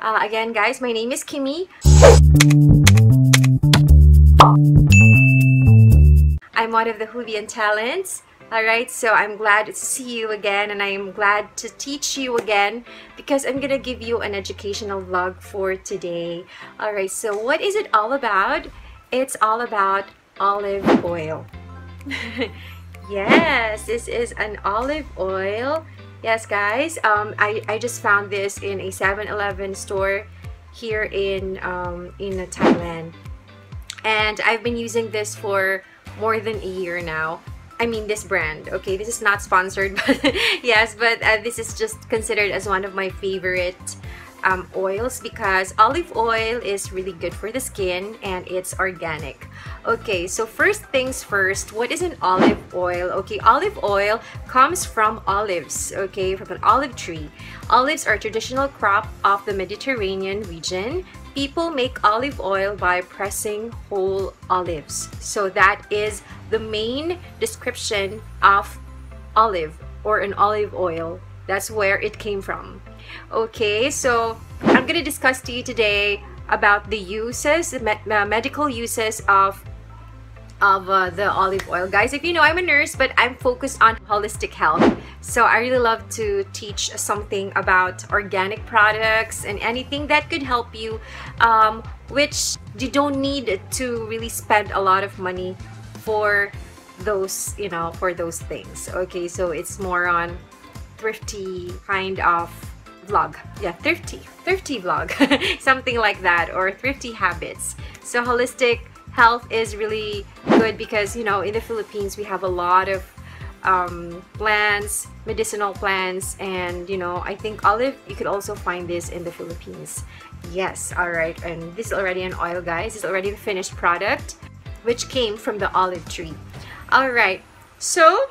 Uh, again, guys, my name is Kimmy. I'm one of the Hubient talents. Alright, so I'm glad to see you again and I'm glad to teach you again because I'm gonna give you an educational vlog for today. Alright, so what is it all about? It's all about olive oil. yes, this is an olive oil. Yes, guys, um, I, I just found this in a 7-Eleven store here in, um, in Thailand. And I've been using this for more than a year now. I mean this brand. Okay, this is not sponsored, but yes, but uh, this is just considered as one of my favorite um, oils because olive oil is really good for the skin and it's organic. Okay, so first things first, what is an olive oil? Okay, olive oil comes from olives, okay, from an olive tree. Olives are a traditional crop of the Mediterranean region. People make olive oil by pressing whole olives. So that is the main description of olive or an olive oil. That's where it came from. Okay, so I'm gonna discuss to you today about the uses, the uh, medical uses of of uh, the olive oil. Guys, if you know, I'm a nurse, but I'm focused on holistic health. So I really love to teach something about organic products and anything that could help you, um, which you don't need to really spend a lot of money for those, you know, for those things. Okay, so it's more on thrifty kind of vlog. Yeah, thrifty, thrifty vlog, something like that, or thrifty habits. So holistic health is really good because, you know, in the Philippines, we have a lot of um, plants, medicinal plants, and, you know, I think olive, you could also find this in the Philippines. Yes, all right, and this is already an oil, guys. It's already the finished product, which came from the olive tree. All right, so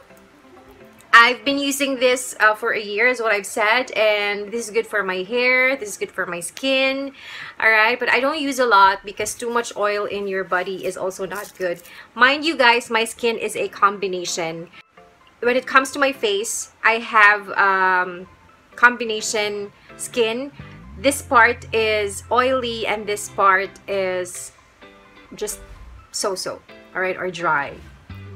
I've been using this uh, for a year is what I've said and this is good for my hair, this is good for my skin, alright? But I don't use a lot because too much oil in your body is also not good. Mind you guys, my skin is a combination. When it comes to my face, I have um, combination skin. This part is oily and this part is just so-so, alright, or dry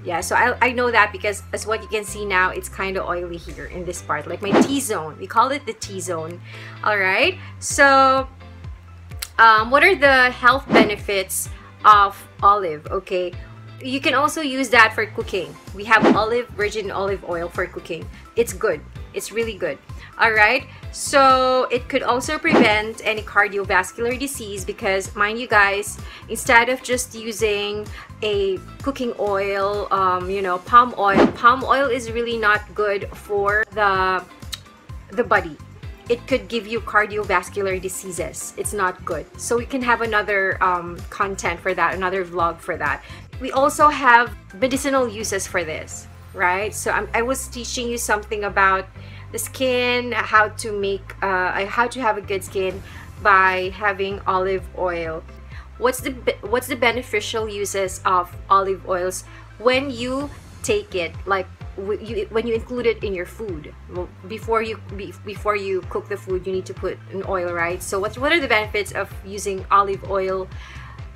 yeah so I, I know that because as what you can see now it's kind of oily here in this part like my T-zone. We call it the T-zone all right so um, what are the health benefits of olive okay? You can also use that for cooking. We have olive virgin olive oil for cooking. It's good it's really good. All right so it could also prevent any cardiovascular disease because mind you guys instead of just using a cooking oil um, you know palm oil palm oil is really not good for the the body. It could give you cardiovascular diseases. It's not good. So we can have another um, content for that another vlog for that. We also have medicinal uses for this right? So I'm, i was teaching you something about the skin how to make uh, how to have a good skin by having olive oil. What's the what's the beneficial uses of olive oils when you take it? Like you, when you include it in your food. Before you before you cook the food you need to put an oil right? So what what are the benefits of using olive oil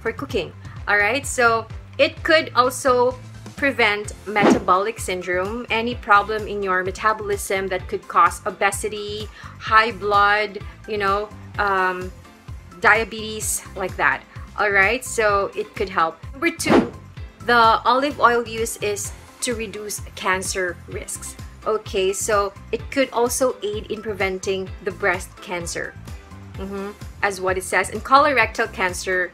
for cooking? All right? So it could also prevent metabolic syndrome any problem in your metabolism that could cause obesity high blood you know um, diabetes like that. All right so it could help. Number two the olive oil use is to reduce cancer risks. Okay so it could also aid in preventing the breast cancer mm -hmm, as what it says and colorectal cancer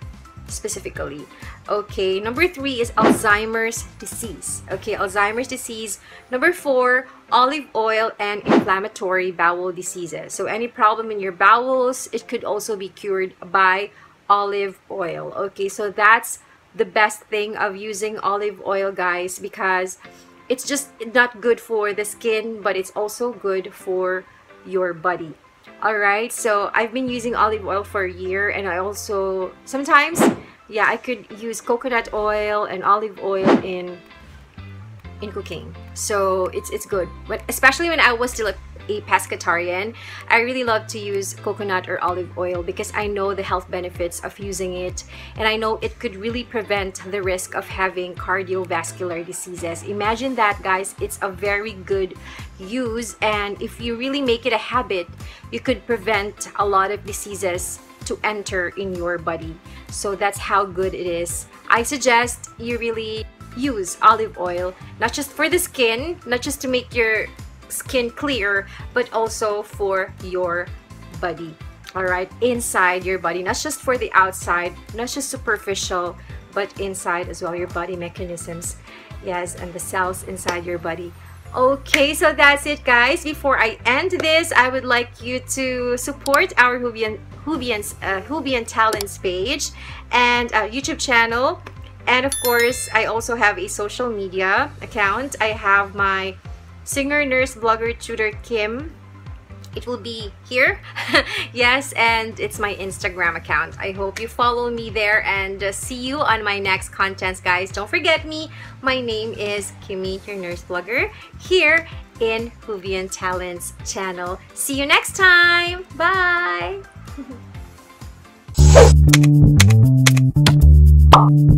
specifically okay number three is alzheimer's disease. Okay alzheimer's disease. Number four olive oil and inflammatory bowel diseases. So any problem in your bowels it could also be cured by olive oil. Okay so that's the best thing of using olive oil guys because it's just not good for the skin but it's also good for your body. All right so I've been using olive oil for a year and I also sometimes yeah I could use coconut oil and olive oil in in cooking. So it's it's good. But especially when I was still a a pescatarian, I really love to use coconut or olive oil because I know the health benefits of using it. And I know it could really prevent the risk of having cardiovascular diseases. Imagine that guys, it's a very good use. And if you really make it a habit, you could prevent a lot of diseases to enter in your body. So that's how good it is. I suggest you really use olive oil, not just for the skin, not just to make your skin clear, but also for your body. All right, inside your body, not just for the outside, not just superficial, but inside as well, your body mechanisms. Yes, and the cells inside your body. Okay, so that's it guys. Before I end this, I would like you to support our Hubient, Hubient's, uh, Hubient Talents page and YouTube channel. And of course, I also have a social media account. I have my singer, nurse, blogger, tutor Kim. It will be here. yes, and it's my Instagram account. I hope you follow me there and uh, see you on my next contents, guys. Don't forget me. My name is Kimmy, your nurse blogger, here in Hubient Talents channel. See you next time. Bye. Thank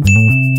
you.